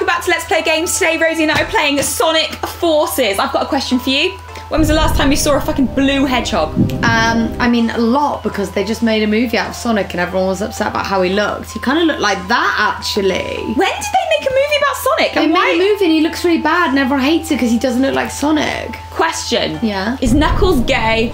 welcome back to Let's Play Games. Today, Rosie and I are playing Sonic Forces. I've got a question for you. When was the last time you saw a fucking blue hedgehog? Um, I mean, a lot because they just made a movie out of Sonic and everyone was upset about how he looked. He kind of looked like that actually. When did they make a movie about Sonic? They and made why? a movie and he looks really bad and everyone hates it because he doesn't look like Sonic. Question. Yeah. Is Knuckles gay?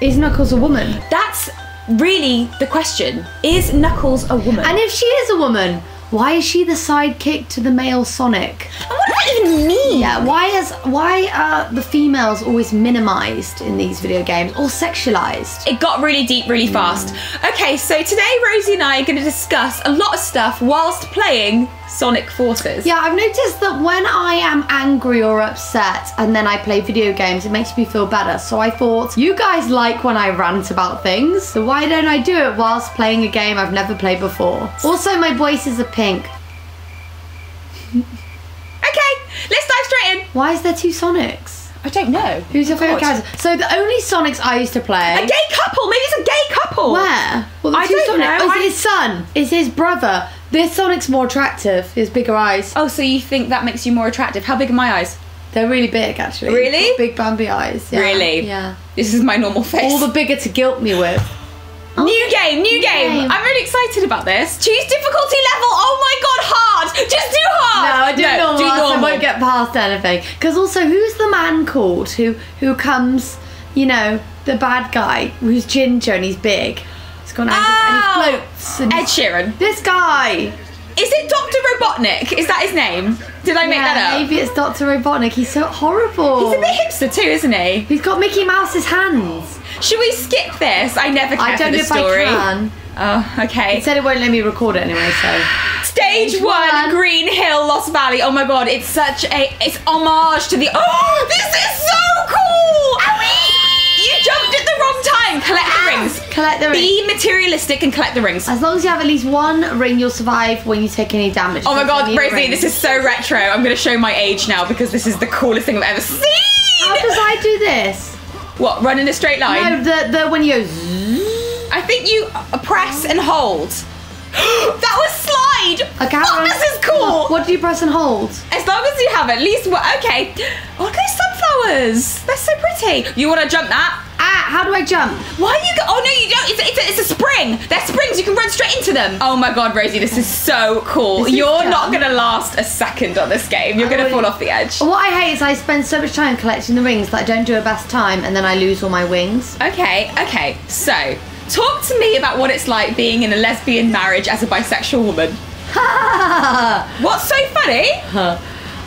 Is Knuckles a woman? That's really the question. Is Knuckles a woman? And if she is a woman, why is she the sidekick to the male Sonic? And what does that even mean? Yeah, why is why are the females always minimized in these video games or sexualized? It got really deep really fast. Mm. Okay, so today Rosie and I are going to discuss a lot of stuff whilst playing Sonic Forces. Yeah, I've noticed that when I am angry or upset and then I play video games, it makes me feel better. So I thought, you guys like when I rant about things, so why don't I do it whilst playing a game I've never played before? Also, my voices are pink. Okay, let's dive straight in. Why is there two Sonics? I don't know. Who's your oh, favourite God. character? So the only Sonics I used to play. A gay couple. Maybe it's a gay couple. Where? Well, the I two don't Sonic- know. Oh, is I- it his son? Is his brother? This Sonic's more attractive. His bigger eyes. Oh, so you think that makes you more attractive? How big are my eyes? They're really big, actually. Really? Big Bambi eyes. Yeah. Really? Yeah. This is my normal face. All the bigger to guilt me with. New oh, game, new game. game. I'm really excited about this. Choose difficulty level. Oh my god, hard. Just do hard. No, I do normal. do else I normal. won't get past anything. Because also, who's the man called who who comes? You know, the bad guy who's ginger and he's big. He's got an Oh, and he ah! floats. And Ed Sheeran. this guy. Is it Dr. Robotnik? Is that his name? Did I make yeah, that up? maybe it's Doctor Robotnik. He's so horrible. He's a bit hipster too, isn't he? He's got Mickey Mouse's hands. Should we skip this? I never care I don't know if story. I can. Oh, okay. It said it won't let me record it anyway, so. Stage Stage one, one. Green Hill, Lost Valley. Oh my god, it's such a it's homage to the. Oh, this is so cool! You jumped at the wrong time. Collect the ah! rings. Collect the ring. Be materialistic and collect the rings. As long as you have at least one ring, you'll survive when you take any damage. Oh my god, Rosie, this is so retro. I'm gonna show my age now because this is the coolest thing I've ever seen. How does I do this? What? Run in a straight line? No, the the when you go. I think you press and hold. that was how oh, this is cool. What, do you press and hold? As long as you have at least one. Okay. Oh, look at those sunflowers. They're so pretty. You want to jump that? Ah, how do I jump? Why are you go? Oh no, you don't. It's a, it's a, it's a spring. They're springs. You can run straight into them. Oh my god, Rosie, this is so cool. This You're not gonna last a second on this game. You're gonna Oh, fall off the edge. What I hate is I spend so much time collecting the rings that I don't do a best time, and then I lose all my wings. Okay, okay. So, talk to me about what it's like being in a lesbian marriage as a bisexual woman. What's so funny?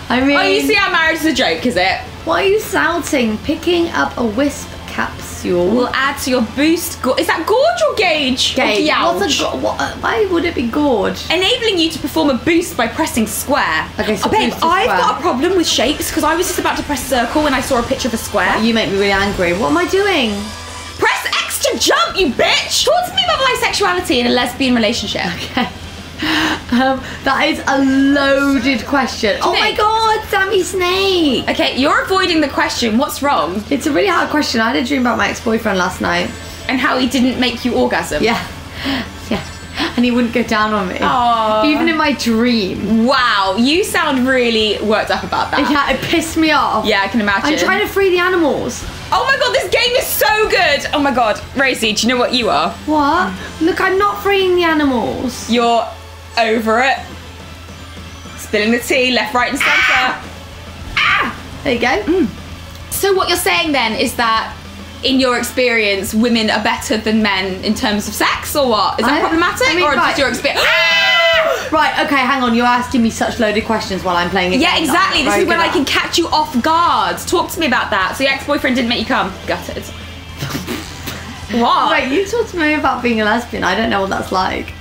I mean, Oh, you see our marriage is a joke, is it? why are you shouting? Picking up a wisp capsule. We'll add to your boost. Go- is that gorge or gauge? Or Gauge. What's a go- what, uh, why would it be gorge? enabling you to perform a boost by pressing square. Okay, so oh, babe, boost I've square. got a problem with shapes because I was just about to press circle when I saw a picture of a square. You make me really angry. What am I doing? press X to jump, you bitch! Talk to me about bisexuality in a lesbian relationship. Okay. Um, that is a loaded question. Oh my god, Sammy Snake! Okay, you're avoiding the question. What's wrong? It's a really hard question. I had a dream about my ex-boyfriend last night. And how he didn't make you orgasm. Yeah. Yeah. And he wouldn't go down on me. Aw. Even in my dream. Wow, you sound really worked up about that. Yeah, it pissed me off. Yeah, I can imagine. I'm trying to free the animals. Oh my god, this game is so good! Oh my god, Rosie, do you know what you are? What? Look, I'm not freeing the animals. You're over it. Spilling the tea, left, right, and centre. Ah! Ah! There you go. Mm. So what you're saying then is that in your experience, women are better than men in terms of sex, or what? Is that I- problematic, I mean, or right. just your experience? Ah! Right, okay, hang on. You're asking me such loaded questions while I'm playing a Yeah, game that I'm exactly. This is when I can catch you off guard. Talk to me about that. So your ex-boyfriend didn't make you come. Gutted. what? Wait, you talked to me about being a lesbian. I don't know what that's like.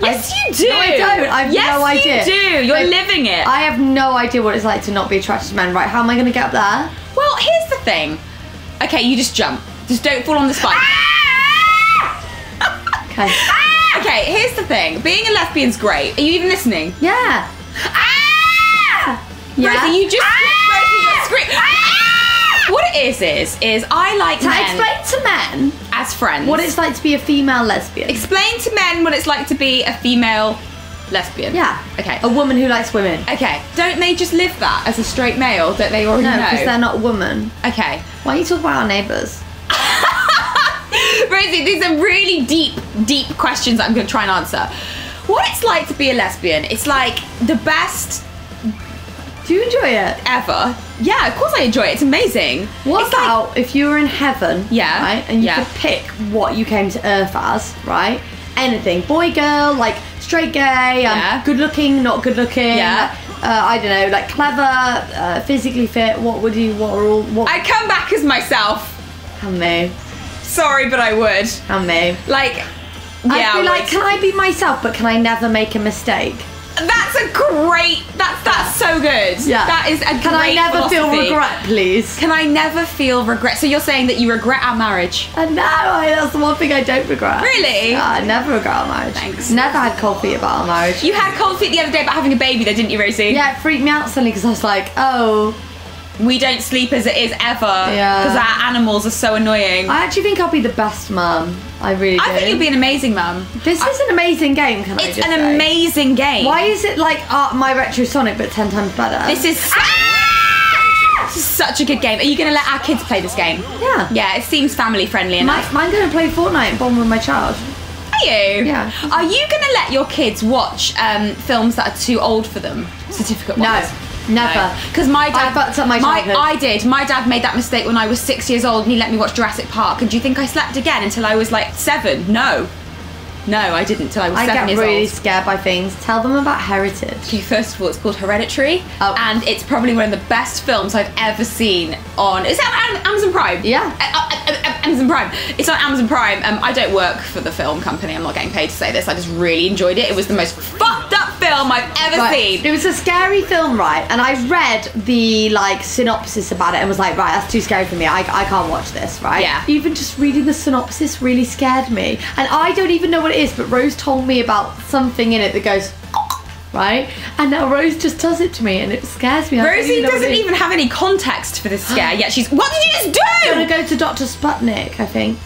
Yes, you do. No, I don't. I have yes, no idea. Yes, you do. You're Like, living it. I have no idea what it's like to not be attracted to men. Right, how am I going to get up there? well, here's the thing. Okay, you just jump. Just don't fall on the spike. Ah! Okay. Ah! okay, here's the thing. Being a lesbian's great. Are you even listening? Yeah. Ah! Yeah. Rosie, you just Rosie, you're scream- What it is is is I like To men explain to men as friends. what it's like to be a female lesbian. explain to men what it's like to be a female Lesbian. Yeah. Okay. A woman who likes women. Okay. Don't they just live that as a straight male? Don't they already No, know? because they're not a woman. Okay. Why don't you talk about our neighbours? Rosie, these are really deep, deep questions that I'm going to try and answer. What it's like to be a lesbian? It's like the best Do you enjoy it? ever. Yeah, of course I enjoy it. It's amazing. What it's like, about if you were in heaven? Yeah, Right? And you yeah. could pick what you came to Earth as, right? Anything. Boy, girl, like straight, gay, um, Yeah. good looking, not good looking. Yeah. Uh, I don't know, like clever, uh, physically fit. What would you, what are all, what? I come back as myself. How me? Sorry, but I would. How me? Like, yeah, I'd be I like, would. can I be myself, but can I never make a mistake? That's a great. That's that's so good. Yeah. That is a Can I never feel regret, please? Can I never feel regret? So you're saying that you regret our marriage? Uh, no, I, that's the one thing I don't regret. Really? Yeah, I never regret our marriage. Thanks. Never had cold feet about our marriage. You had cold feet the other day about having a baby, though, didn't you, Rosie? Yeah, it freaked me out suddenly because I was like, oh, We don't sleep as it is ever. Yeah. Because our animals are so annoying. I actually think I'll be the best mum. I really do. I think you'd be an amazing mum. This is an amazing game, can I It's an say? amazing game. Why is it like uh, my Retro Sonic but 10 times better? This is. This is such a good game. Are you going to let our kids play this game? Yeah. Yeah, it seems family friendly My, enough. I'm going to play Fortnite and bond with my child. Are you? Yeah. Are you going to let your kids watch um, films that are too old for them? Certificate ones. No, wise? Never. Because my dad I fucked up my childhood. I did. My dad made that mistake when I was six years old, and he let me watch Jurassic Park. And do you think I slept again until I was like seven? No, no, I didn't. Till I was I seven get years really old. scared by things. Tell them about heritage. Okay, first of all, it's called Hereditary, Oh. and it's probably one of the best films I've ever seen on. Is that on Amazon Prime? Yeah. Uh, uh, uh, Amazon Prime. It's on Amazon Prime. Um, I don't work for the film company. I'm not getting paid to say this. I just really enjoyed it. It was the most fucked up film I've ever Right. seen. It was a scary film, right? And I read the like synopsis about it and was like, right, that's too scary for me. I, I can't watch this, right? Yeah. Even just reading the synopsis really scared me. And I don't even know what it is, but Rose told me about something in it that goes, right? And now Rose just does it to me and it scares me. I Rosie what doesn't even have any context for this scare yet. She's. What did you just do? I'm gonna go to Dr. Sputnik, I think.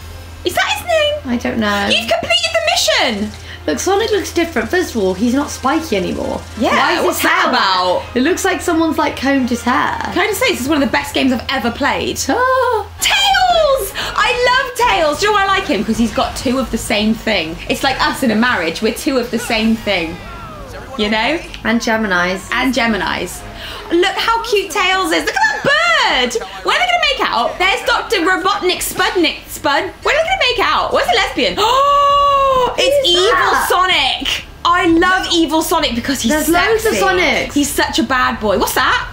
Is that his name? I don't know. You've completed the mission. Look, Sonic looks different. First of all, he's not spiky anymore. Yeah, Why is what's his that about? It looks like someone's like combed his hair. Can I just say this is one of the best games I've ever played? Oh. Tails! I love Tails. Do you know why I like him? Because he's got two of the same thing. It's like us in a marriage. We're two of the same thing. You know? And Gemini's. And Gemini's. Look how cute Tails is. Look at that bird. When are they gonna make out? There's Dr. Robotnik Spudnik Spud. When are they gonna make out? Where's the lesbian? Oh, it's Evil that? Sonic. I love Evil Sonic because he's There's sexy. loads of Sonics. He's such a bad boy. What's that?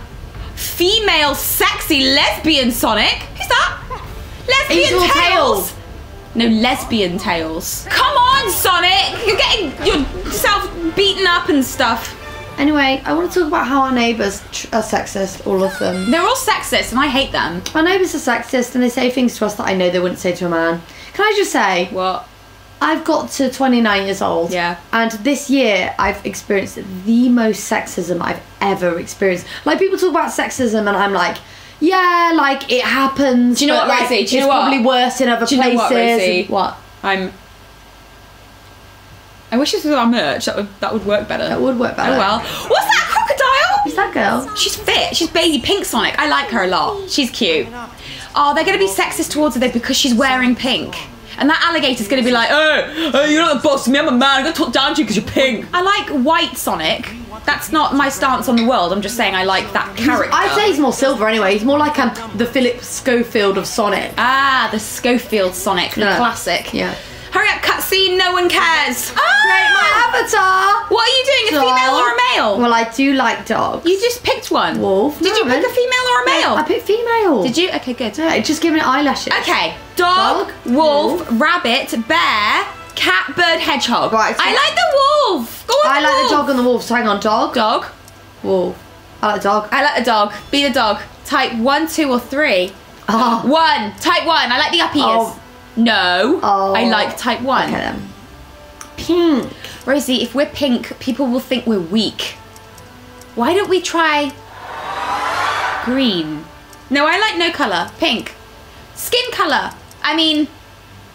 Female sexy lesbian Sonic. Who's that? Lesbian Evil Tails. Tails. No, lesbian tales. Come on, Sonic! You're getting yourself beaten up and stuff. Anyway, I want to talk about how our neighbours tr- are sexist, all of them. They're all sexist and I hate them. Our neighbours are sexist and they say things to us that I know they wouldn't say to a man. Can I just say, What? I've got to 29 years old. Yeah. And this year, I've experienced the most sexism I've ever experienced. Like, people talk about sexism, and I'm like, yeah, like, it happens. Do you know what, like, Rosie? Do you know what? probably worse in other Do you know places. what, Rosie? What? I'm. I wish this was our merch. That would that would work better. That would work better. Oh well. What's that crocodile? Is that girl? She's fit. She's baby pink Sonic. I like her a lot. She's cute. Oh, they're gonna be sexist towards her though because she's wearing pink. And that alligator's gonna be like, hey, hey, you're not the boss of me, I'm a man, I'm gonna talk down to you because you're pink. I like white Sonic. That's not my stance on the world, I'm just saying I like that character. I'd say he's more silver anyway. He's more like um, the Philip Schofield of Sonic. Ah, the Schofield Sonic, the classic. Yeah. Hurry up, cutscene, no one cares. Great, my Ah! avatar! What are you doing, a female or a male? Well, I do like dogs. you just picked one. Wolf. Did you pick a female or a male? I picked female. Did you? Okay, good. Yeah, just give me eyelashes. Okay, dog, Dog, wolf, rabbit, bear, cat, bird, hedgehog. Right, so- I like the wolf. Go on, I the like wolf. the dog and the wolf. So hang on, dog, Dog. wolf. I like the dog. I like the dog. Be the dog. Type one, two, or three. Oh. One. Type one. I like the up ears. Oh. No. Oh. I like type one. Okay then. Pink. Rosie, if we're pink, people will think we're weak. Why don't we try green? No, I like no colour. Pink. Skin colour. I mean,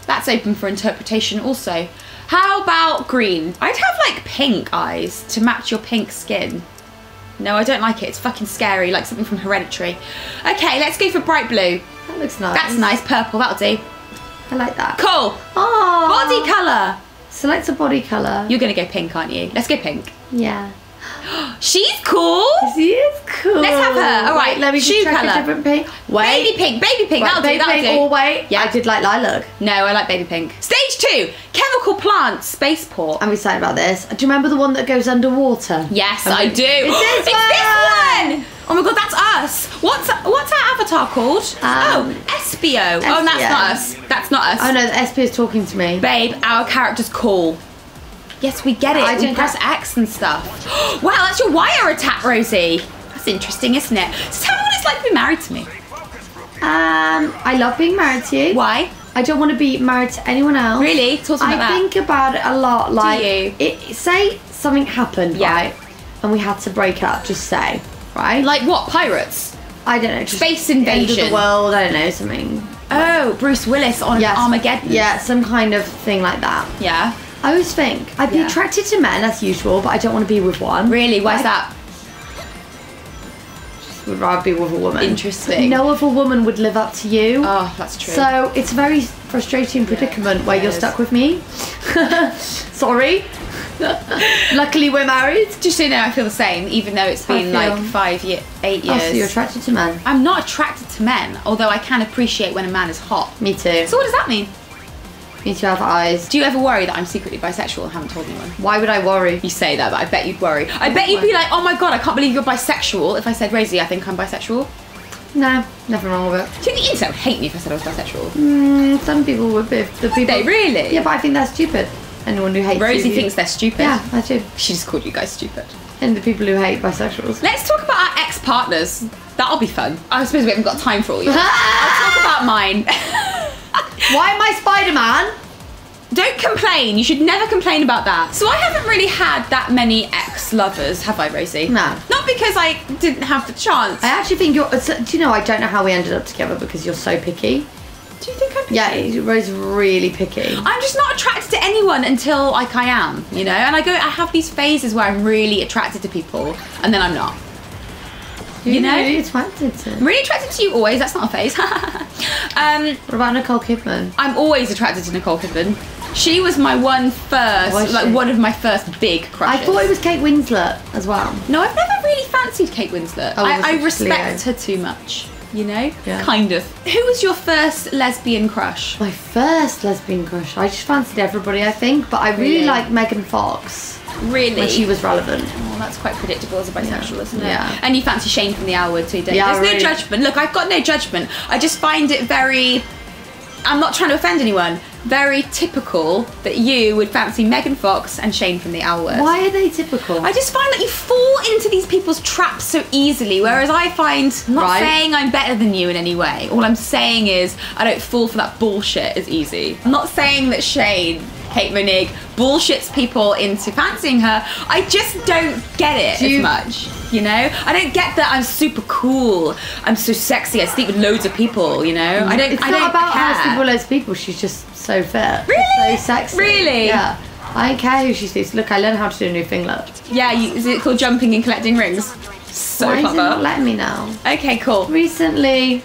that's open for interpretation also. How about green? I'd have like pink eyes to match your pink skin. No, I don't like it. It's fucking scary, like something from Hereditary. Okay, let's go for bright blue. That looks nice. That's nice. Purple, that'll do. I like that. Cool. Oh. Body colour. Select a body colour. You're gonna go pink, aren't you? Let's go pink. Yeah. She's cool. She is cool. Let's have her. All right, Wait, let me shoe just check colour. a different pink. Wait. Baby pink, baby pink. Right, that'll baby do. That'll pink do. wait. Yeah. I did like lilac. No, I like baby pink. Stage two, chemical plant spaceport. I'm excited about this. Do you remember the one that goes underwater? Yes, And I do. It's this this one. Oh my god, that's us. What's what's our avatar called? Um, oh, Espio. Oh, that's not us. That's not us. Oh no, the SP is talking to me. Babe, our character's cool. Yes, we get it. I we press X and stuff. wow, that's your wire attack, Rosie. That's interesting, isn't it? So tell me what it's like to be married to me. Um, I love being married to you. Why? I don't want to be married to anyone else. Really? Talk to me I about think about it a lot. Like, you? It, say something happened, Yeah. right? And we had to break up. Just say, right? Like what? Pirates? I don't know. Just Space End of invasion. the world. I don't know something. Oh, Bruce Willis on Yes. Armageddon. Yeah, some kind of thing like that. Yeah. I always think I'd be Yeah. attracted to men as usual, but I don't want to be with one. Really? Why's I that? Would rather be with a woman. Interesting. No other woman would live up to you. Oh, that's true. So it's a very frustrating predicament where you're is. stuck with me. Sorry. Luckily we're married. Just so you know, I feel the same, even though it's been like five year, eight Oh, years. so you're attracted to men. I'm not attracted to men, although I can appreciate when a man is hot. Me too. So what does that mean? Me too have eyes. Do you ever worry that I'm secretly bisexual and haven't told anyone? Why would I worry? You say that, but I bet you'd worry. I bet you'd be like, oh my god, I can't believe you're bisexual if I said, Rosie, I think I'm bisexual. No, nothing wrong with it. Do you think the internet would hate me if I said I was bisexual? Mm, some people would be. The people. They really? Yeah, but I think that's stupid. Anyone who hates Rosie you- thinks they're stupid. Yeah, I do. She just called you guys stupid. And the people who hate bisexuals. Let's talk about our ex partners. That'll be fun. I suppose we haven't got time for all yours. I'll talk about mine. Why am I Spider Man? Don't complain. You should never complain about that. So I haven't really had that many ex-lovers, have I, Rosie? No. Not because I didn't have the chance. I actually think you're. Do you know? I don't know how we ended up together because you're so picky. Do you think I'm? Picky? Yeah, Rose really picky. I'm just not attracted to anyone until like I am, you know. And I go, I have these phases where I'm really attracted to people, and then I'm not. You know? really attracted to. I'm really attracted to you always. That's not a phase. um, What about Nicole Kidman? I'm always attracted to Nicole Kidman. She was my one first, like one of my first big crushes. I thought it was Kate Winslet as well. No, I've never really fancied Kate Winslet. Oh, I, I respect Leo? her too much. You know, Yeah. kind of. Who was your first lesbian crush? My first lesbian crush. I just fancied everybody, I think, but I really, Really? liked Megan Fox Really? when she was relevant. Well, that's quite predictable as a bisexual, Yeah. isn't it? Yeah. And you fancy Shane from the L Word too, don't? Yeah, There's really. no judgment. Look, I've got no judgment. I just find it very. I'm not trying to offend anyone. Very typical that you would fancy Megan Fox and Shane from the L Word. Why are they typical? I just find that you fall into these people's traps so easily, whereas I find, I'm not Right. saying I'm better than you in any way. All I'm saying is I don't fall for that bullshit as easy. I'm not saying that Shane, Kate Moennig, bullshits people into fancying her. I just don't get it Do as much. You know, I don't get that I'm super cool. I'm so sexy. I sleep with loads of people. You know, mm. I don't. It's I not don't about care. her sleeping with loads of people. She's just so fit. Really? So sexy. Really? Yeah. I don't care who she sleeps. Look, I learned how to do a new thing. Look. Yeah, you, is it called jumping and collecting rings? So Why is it clever. not letting me now? okay, cool. Recently,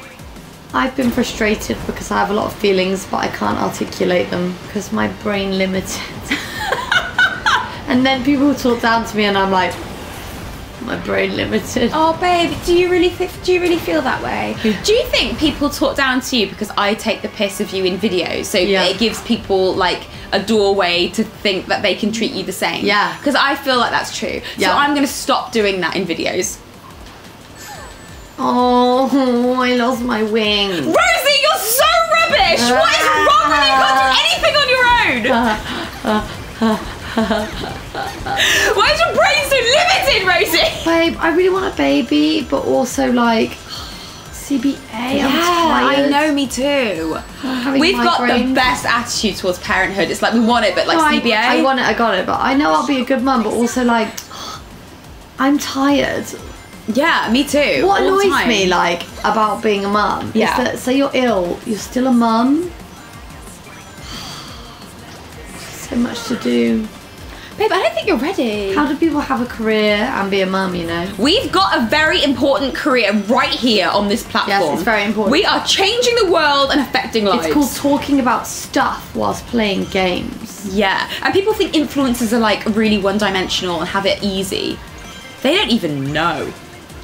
I've been frustrated because I have a lot of feelings, but I can't articulate them because my brain limited. and then people talk down to me, and I'm like, my brain limited. Oh, babe, do you really do you really feel that way? Do you think people talk down to you because I take the piss of you in videos? So Yeah. it gives people like a doorway to think that they can treat you the same. Yeah. Because I feel like that's true. Yeah. So I'm gonna stop doing that in videos. Oh, I lost my wing. Rosie, you're so rubbish. what is wrong with you? You can't do anything on your own. Why is your brain so limited, Rosie? Babe, I really want a baby, but also like CBA. I'm I know, me too. We've got the best attitude towards parenthood. It's like we want it, but like No, CBA. I, want it, I got it, but I know I'll be a good mum, but also like I'm tired. yeah, me too. What all annoys me like about being a mum Yeah. is that say you're ill, you're still a mum. so much to do. Babe, I don't think you're ready. How do people have a career and be a mum, you know? We've got a very important career right here on this platform. Yes, it's very important. We are changing the world and affecting lives. It's called talking about stuff whilst playing games. Yeah, and people think influencers are like really one dimensional and have it easy. They don't even know.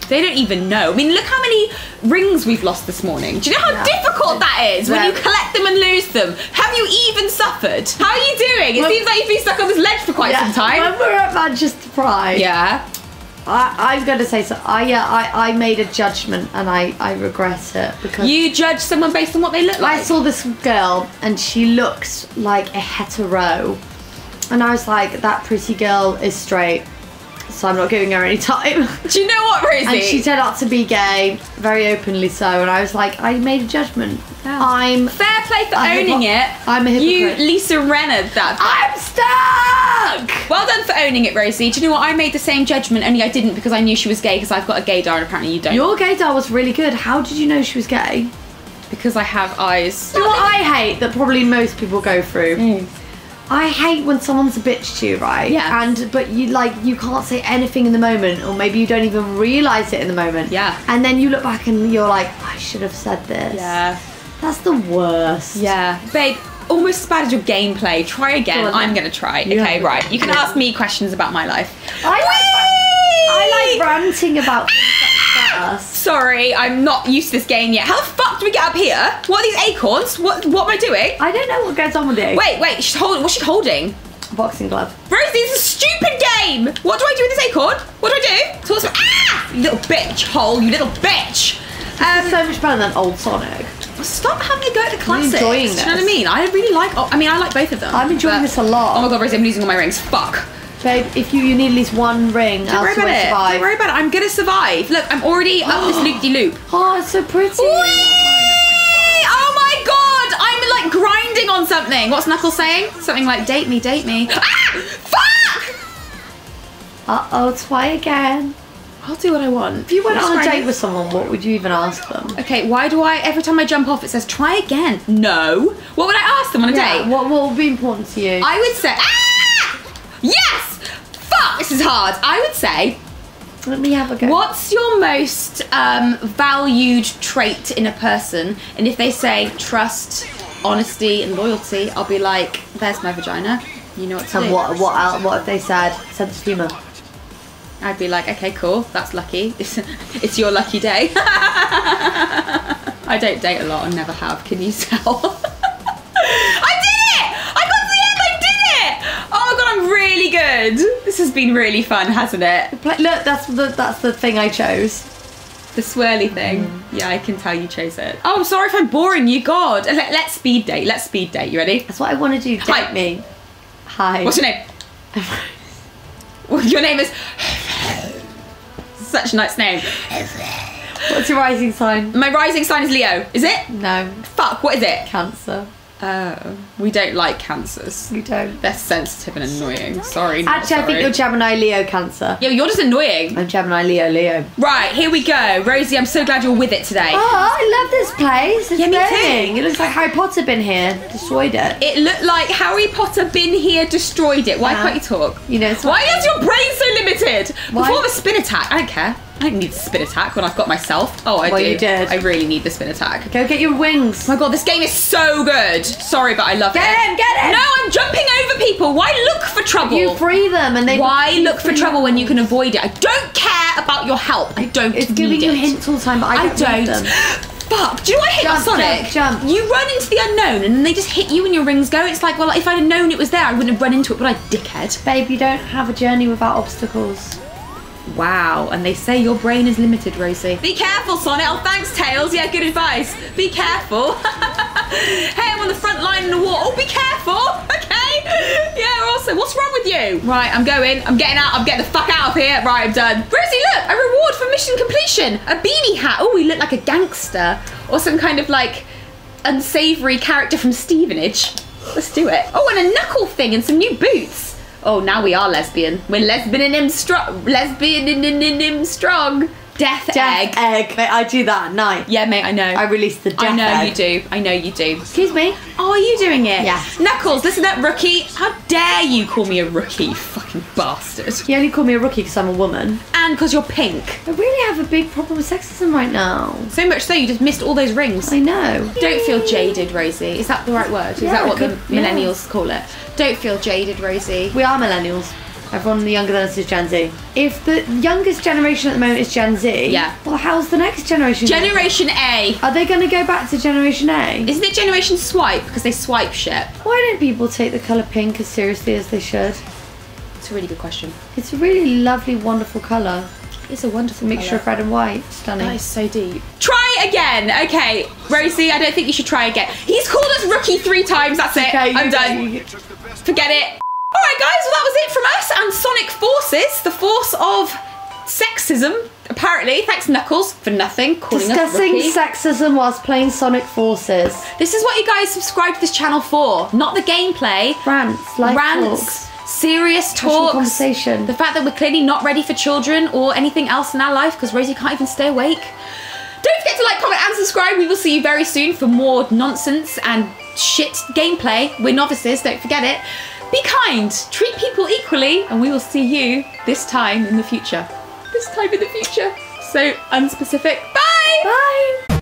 They don't even know. I mean, look how many rings we've lost this morning. Do you know how Yeah. difficult that is when you collect them and lose them? Have you even suffered? How are you doing? It Well- seems like you've been stuck on this ledge for quite some time. When we were at Manchester Pride, Yeah. I, going to say so. I yeah, I, I made a judgment and I, I regret it because You judge someone based on what they look like. I saw this girl and she looks like a hetero, and I was like, that pretty girl is straight, so I'm not giving her any time. Do you know what, Rosie? and she turned out to be gay, very openly so, and I was like, I made a judgment. Yeah. I'm Fair play for I'm owning it. I'm a hypocrite. You. Lisa Renner, that. I'm stuck. Well done for owning it, Rosie. Do you know what? I made the same judgment, only I didn't because I knew she was gay because I've got a gaydar and apparently you don't. Your gaydar was really good. How did you know she was gay? because I have eyes. Do you know what I hate that probably most people go through? Hmm. I hate when someone's a bitch to you, right? Yeah. And but you like you can't say anything in the moment, or maybe you don't even realise it in the moment. Yeah. And then you look back and you're like, I should have said this. Yeah. That's the worst. Yeah. Babe, almost as bad as your gameplay. Try again. Go on I'm going to try. Okay, right. You can ask me questions about my life. I like I like ranting about things that upset us. Sorry, I'm not used to this game yet. How the fuck do we get up here? What are these acorns? What What am I doing? I don't know what goes on with it. Wait, wait. She's holding. What's she holding? Boxing glove. Rosie, this is a stupid game. What do I do with this acorn? What do I do? What's ah, you little bitch hole, you little bitch. Um, so much better than old Sonic. stop having a go at the classics. enjoying Do you know what I mean? I really like. Oh, I mean, I like both of them. I'm enjoying this a lot. Oh my god, Rosie, I'm losing all my rings. Fuck. Babe, if you, you need at least one ring, Don't worry about it. survive. Don't worry about it. I'm gonna survive. Look, I'm already up this loop de loop. Oh, it's so pretty. Oh my god! I'm like grinding on something. What's Knuckles saying? Something like "date me, date me." Ah! Fuck! Uh oh, try again. I'll do what I want. If you went on a date with someone, what would you even ask them? Okay, why do I every time I jump off it says try again? No. What would I ask them on a date? What, what would be important to you? I would say ah! Yes! Fuck, this is hard. I would say, Let me have a go. what's your most um, valued trait in a person? And if they say trust, honesty, and loyalty, I'll be like, there's my vagina. You know what to And do. what, what, what if they said sense of humour? I'd be like, okay, cool, that's lucky. It's, it's your lucky day. I don't date a lot and never have, can you tell? I did it! I got to the end, I did it! Oh my god, I'm really good. This has been really fun, hasn't it? Look, that's the that's the thing I chose. The swirly thing. Mm-hmm. Yeah, I can tell you chose it. Oh, I'm sorry if I'm boring you, God. Let, let's speed date, let's speed date. You ready? That's what I want to do. Date Hi. me. Hi. What's your name? Well, your name is... Such a nice name. What's your rising sign? My rising sign is Leo. Is it? No, Fuck, what is it? Cancer. Oh, we don't like cancers. You don't. They're sensitive and annoying. Sorry. Actually, I think you're Gemini, Leo, Cancer. Yo, you're just annoying. I'm Gemini, Leo, Leo. Right, here we go. Rosie, I'm so glad you're with it today. Oh, I love this place. It's Yeah, me too. It looks like Harry Potter been here, destroyed it. It looked like Harry Potter been here, destroyed it. Why Yeah. can't you talk? You know, it's Why is your brain so limited? Why? Before the spin attack, I don't care. I need the spin attack when I've got myself. Oh, I Well, do. you did. I really need the spin attack. Go get your wings. Oh my god, this game is so good. Sorry, but I love it. Get it. him, get him. No, I'm jumping over people. Why look for trouble? You free them and they. Why look for trouble when you can avoid it? I don't care about your help. I don't It's giving you it. hints all the time, but I I don't. read don't. Fuck. Do you know what I hate Jump, Sonic? jump, jump. You run into the unknown and then they just hit you and your rings go. It's like, well, if I'd have known it was there, I wouldn't have run into it, would I, dickhead? Babe, you don't have a journey without obstacles. Wow. And they say your brain is limited, Rosie. Be careful, Sonic. Oh, thanks, Tails. Yeah, good advice. Be careful. hey, I'm on the front line in the war. Oh, be careful. Okay. Yeah, awesome. What's wrong with you? Right, I'm going. I'm getting out. I'm getting the fuck out of here. Right, I'm done. Rosie, look, a reward for mission completion. A beanie hat. Oh, we look like a gangster or some kind of like unsavory character from Stevenage. Let's do it. Oh, and a knuckle thing and some new boots. Oh, now we are lesbian. We're lesbian and him strong. Lesbian and him strong. Death, Death egg. egg. Mate, I do that at night. Yeah, mate, I know. I release the death egg. I know egg. you do. I know you do. Excuse me. Oh, are you doing it? Yeah. Knuckles, listen up, rookie. How dare you call me a rookie, you fucking bastard. You only call me a rookie because I'm a woman. And because you're pink. I really have a big problem with sexism right now. So much so you just missed all those rings. I know. Don't feel jaded, Rosie. Is that the right word? Is Yeah, that what the good- yeah. millennials call it? Don't feel jaded, Rosie. We are millennials. Everyone the younger than us is Gen Z. If the youngest generation at the moment is Gen Z, Yeah. well, how's the next generation? gonna- Generation A. Are they going to go back to Generation A? Isn't it Generation Swipe because they swipe shit? Why don't people take the colour pink as seriously as they should? It's a really good question. It's a really lovely, wonderful colour. It's a wonderful Mixture of red and white. Stunning. That is so deep. Try again. Okay, Rosie, I don't think you should try again. He's called us rookie three times. That's it. Okay, I'm done. Forget it. All right, guys. Well, that was it from us and Sonic Forces, the force of sexism. Apparently, thanks Knuckles for nothing Discussing us sexism whilst playing Sonic Forces. this is what you guys subscribe to this channel for, not the gameplay. Rants, life Rants, talks, serious talks. conversation. The fact that we're clearly not ready for children or anything else in our life because Rosie can't even stay awake. Don't forget to like, comment, and subscribe. We will see you very soon for more nonsense and shit gameplay. We're novices, don't forget it. Be kind, treat people equally, and we will see you this time in the future. This time in the future. So unspecific. Bye! Bye!